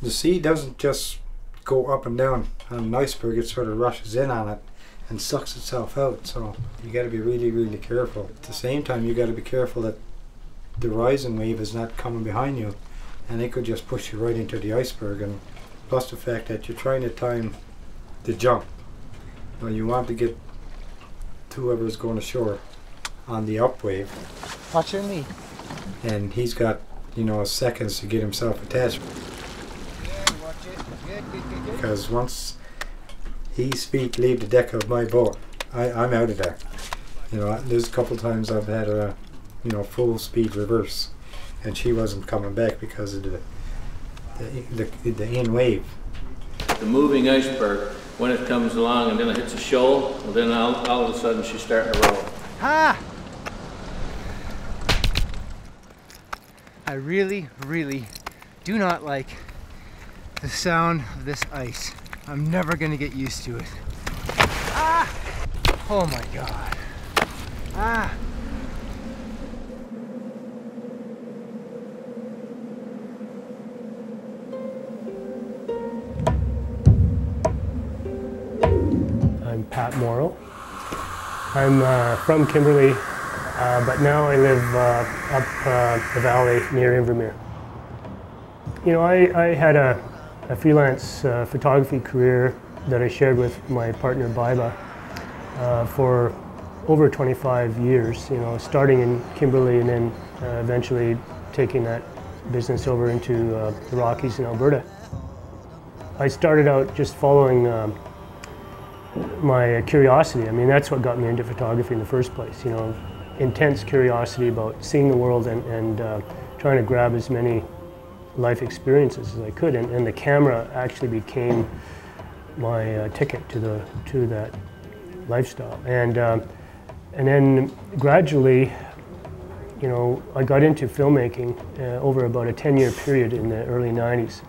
The sea doesn't just go up and down on an iceberg, it sort of rushes in on it and sucks itself out. So you got to be really, really careful. At the same time, you got to be careful that the rising wave is not coming behind you and it could just push you right into the iceberg. And plus the fact that you're trying to time the jump. Well, you want to get whoever's going ashore on the up wave. Watch your knee. And he's got, you know, seconds to get himself attached. Because once his feet leave the deck of my boat, I, I'm out of there. You know, there's a couple times I've had a, you know, full speed reverse, and she wasn't coming back because of the the, the, the in wave. The moving iceberg, when it comes along and then it hits a shoal, well then all, all of a sudden she's starting to roll. Ah! I really, really do not like the sound of this ice. I'm never gonna get used to it. Ah! Oh my god. Ah! I'm Pat Morrow. I'm uh, from Kimberley, uh, but now I live uh, up uh, the valley near Invermere. You know, I, I had a, a freelance uh, photography career that I shared with my partner Baiba uh, for over 25 years, you know, starting in Kimberley and then eventually taking that business over into the Rockies in Alberta. I started out just following um, my curiosity. I mean, that's what got me into photography in the first place. You know, intense curiosity about seeing the world and, and uh, trying to grab as many life experiences as I could. And, and the camera actually became my uh, ticket to the to that lifestyle. And um, and then gradually, you know, I got into filmmaking uh, over about a 10-year period in the early 90s,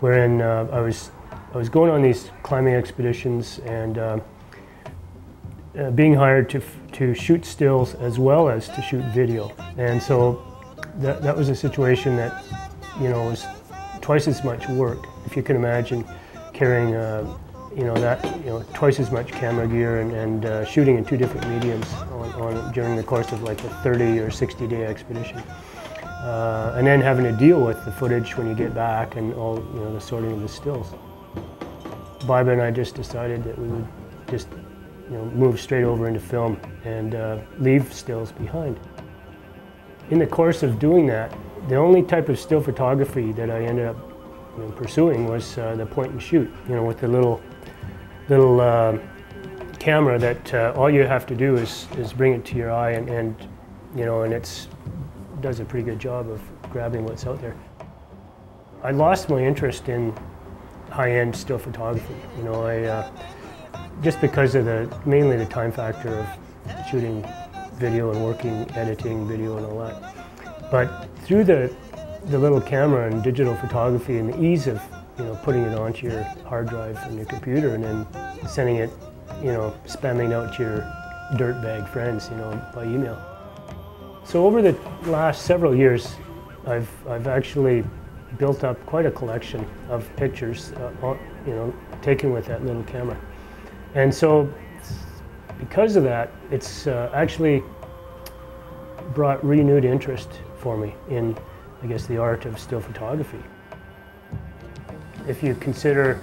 wherein uh, I was I was going on these climbing expeditions and uh, uh, being hired to, to shoot stills as well as to shoot video. And so that, that was a situation that, you know, was twice as much work, if you can imagine carrying, uh, you know, that, you know, twice as much camera gear and, and uh, shooting in two different mediums on, on, during the course of like a 30 or 60 day expedition. Uh, and then having to deal with the footage when you get back and all, you know, the sorting of the stills. Baiba and I just decided that we would just you know, move straight over into film and uh, leave stills behind. In the course of doing that, the only type of still photography that I ended up you know, pursuing was uh, the point and shoot, you know, with the little, little uh, camera that uh, all you have to do is, is bring it to your eye and, and you know, and it's does a pretty good job of grabbing what's out there. I lost my interest in high-end still photography. You know, I uh, just because of the mainly the time factor of shooting video and working editing video and all that. But through the the little camera and digital photography and the ease of you know putting it onto your hard drive on your computer and then sending it, you know, spamming out to your dirtbag friends, you know, by email. So over the last several years, I've I've actually built up quite a collection of pictures, uh, you know, taken with that little camera. And so because of that, it's uh, actually brought renewed interest for me in, I guess, the art of still photography. If you consider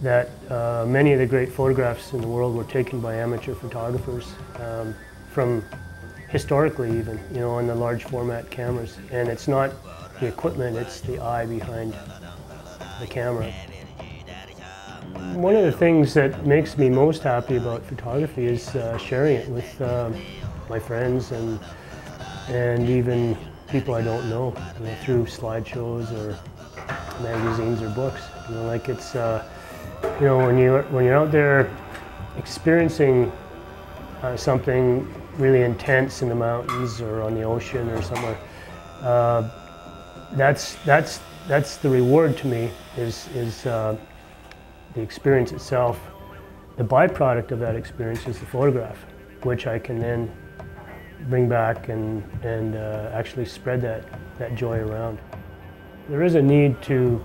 that uh, many of the great photographs in the world were taken by amateur photographers um, from historically even, you know, on the large format cameras. And it's not the equipment, it's the eye behind the camera. One of the things that makes me most happy about photography is uh, sharing it with uh, my friends and and even people I don't know, you know, through slideshows or magazines or books. You know, like it's uh, you know when you when you're out there experiencing uh, something really intense in the mountains or on the ocean or somewhere. Uh, that's that's that's the reward to me is is uh, the experience itself. The byproduct of that experience is the photograph, which I can then bring back and and uh, actually spread that that joy around. There is a need to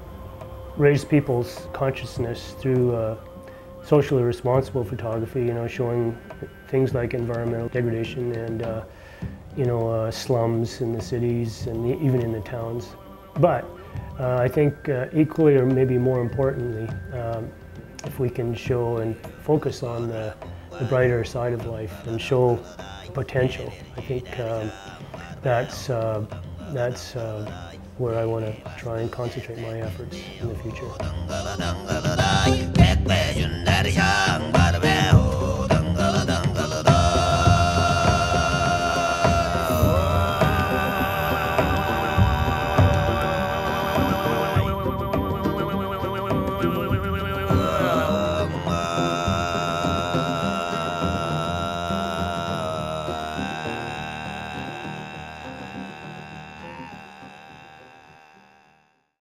raise people's consciousness through uh, socially responsible photography, you know, showing things like environmental degradation and, uh, you know, uh, slums in the cities and even in the towns. But uh, I think uh, equally or maybe more importantly, um, if we can show and focus on the, the, brighter side of life and show potential, I think um, that's, uh, that's uh, where I want to try and concentrate my efforts in the future.